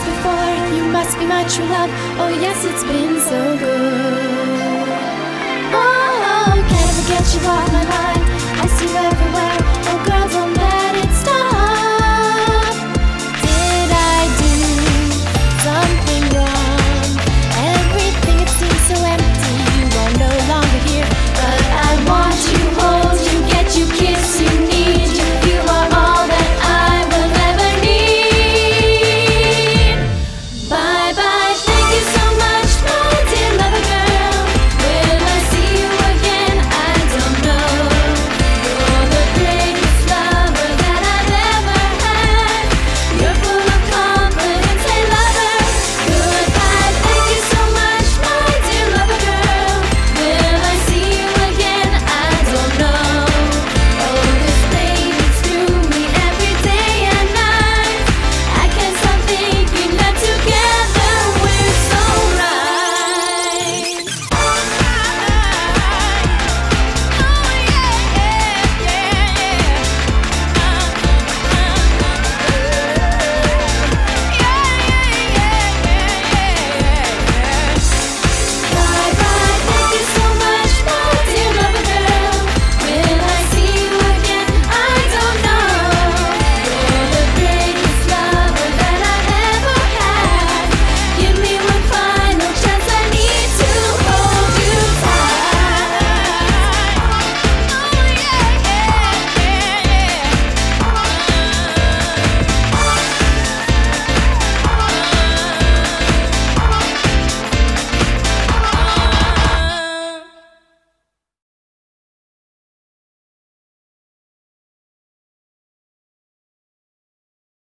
before. You must be my true love. Oh, yes, it's been so good.